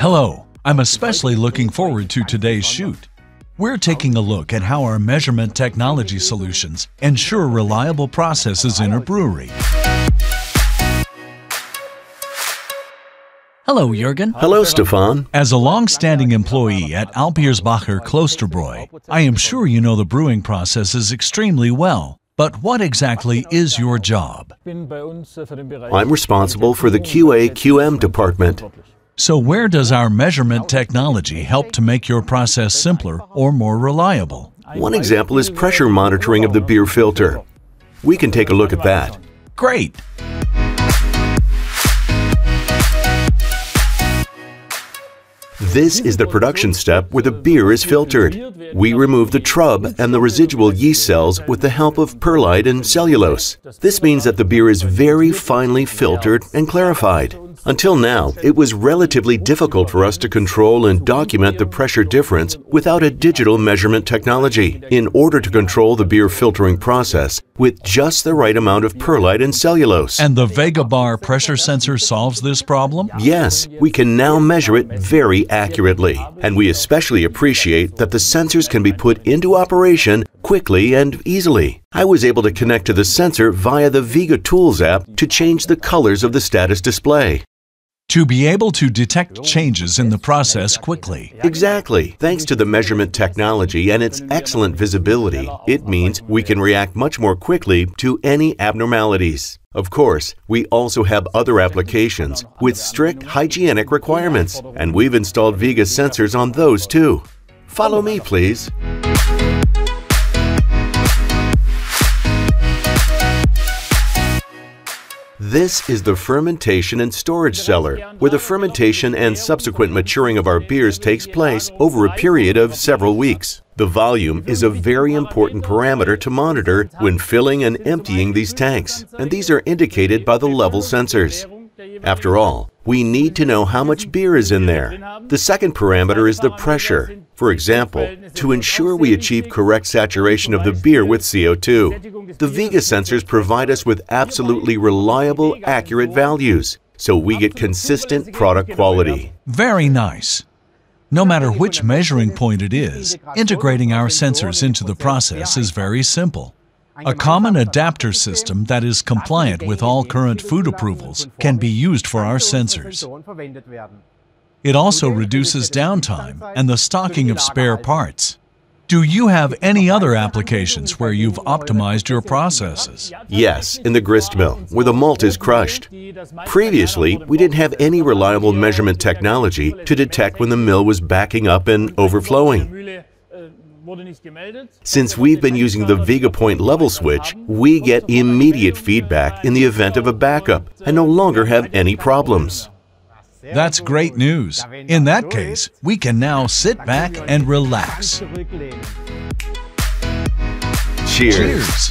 Hello, I'm especially looking forward to today's shoot. We're taking a look at how our measurement technology solutions ensure reliable processes in a brewery. Hello, Jürgen. Hello, Stefan. As a long-standing employee at Alpirsbacher Klosterbräu, I am sure you know the brewing processes extremely well. But what exactly is your job? I'm responsible for the QA QM department. So where does our measurement technology help to make your process simpler or more reliable? One example is pressure monitoring of the beer filter. We can take a look at that. Great! This is the production step where the beer is filtered. We remove the trub and the residual yeast cells with the help of perlite and cellulose. This means that the beer is very finely filtered and clarified. Until now, it was relatively difficult for us to control and document the pressure difference without a digital measurement technology in order to control the beer filtering process with just the right amount of perlite and cellulose. And the Vega Bar pressure sensor solves this problem? Yes, we can now measure it very accurately. Accurately, and we especially appreciate that the sensors can be put into operation quickly and easily. I was able to connect to the sensor via the Vega Tools app to change the colors of the status display. To be able to detect changes in the process quickly. Exactly. Thanks to the measurement technology and its excellent visibility, it means we can react much more quickly to any abnormalities. Of course, we also have other applications with strict hygienic requirements, and we've installed Vega sensors on those too. Follow me, please. This is the fermentation and storage cellar, where the fermentation and subsequent maturing of our beers takes place over a period of several weeks. The volume is a very important parameter to monitor when filling and emptying these tanks, and these are indicated by the level sensors. After all, we need to know how much beer is in there. The second parameter is the pressure. For example, to ensure we achieve correct saturation of the beer with CO2. The Vega sensors provide us with absolutely reliable, accurate values, so we get consistent product quality. Very nice. No matter which measuring point it is, integrating our sensors into the process is very simple. A common adapter system that is compliant with all current food approvals can be used for our sensors. It also reduces downtime and the stocking of spare parts. Do you have any other applications where you've optimized your processes? Yes, in the grist mill, where the malt is crushed. Previously, we didn't have any reliable measurement technology to detect when the mill was backing up and overflowing. Since we've been using the VegaPoint level switch, we get immediate feedback in the event of a backup and no longer have any problems. That's great news. In that case, we can now sit back and relax. Cheers. Cheers.